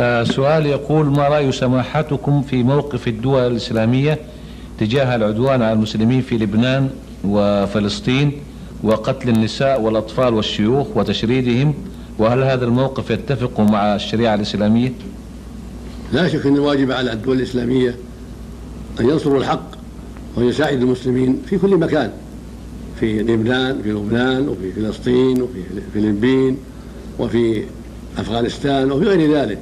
آه، سؤال يقول ما رأي سماحتكم في موقف الدول الإسلامية تجاه العدوان على المسلمين في لبنان وفلسطين وقتل النساء والأطفال والشيوخ وتشريدهم وهل هذا الموقف يتفق مع الشريعة الإسلامية؟ لا شك أن الواجب على الدول الإسلامية أن ينصروا الحق وأن يساعدوا المسلمين في كل مكان في لبنان في لبنان وفي فلسطين وفي فلبين وفي أفغانستان وفي غير ذلك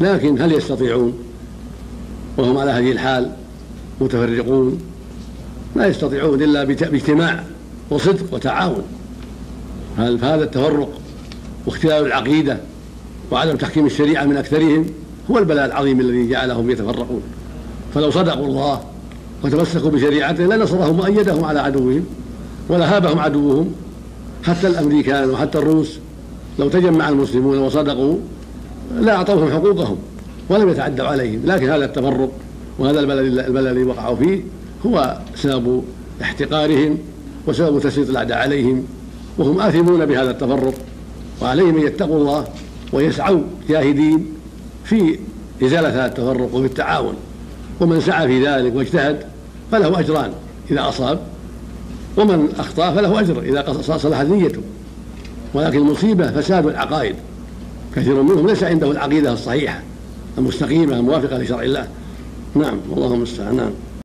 لكن هل يستطيعون؟ وهم على هذه الحال متفرقون. لا يستطيعون إلا باجتماع وصدق وتعاون. فهذا التفرق واختلال العقيدة وعدم تحكيم الشريعة من أكثرهم هو البلاء العظيم الذي جعلهم يتفرقون؟ فلو صدقوا الله وتمسكوا بشريعته لنصرهم وأيدهم على عدوهم ولهابهم عدوهم. حتى الأمريكان وحتى الروس لو تجمع المسلمون وصدقوا لا أعطوهم حقوقهم ولم يتعدوا عليهم لكن هذا التفرق وهذا البلد الذي وقعوا فيه هو سبب احتقارهم وسبب تسليط الأعداء عليهم وهم آثمون بهذا التفرق وعليهم أن يتقوا الله ويسعوا جاهدين في إزالة هذا التفرق وفي التعاون. ومن سعى في ذلك واجتهد فله أجران إذا أصاب ومن أخطأ فله أجر إذا صلحت نيته. ولكن المصيبة فساد العقائد كثير منهم ليس عنده العقيدة الصحيحة المستقيمة الموافقة لشرع الله. نعم والله المستعان. نعم.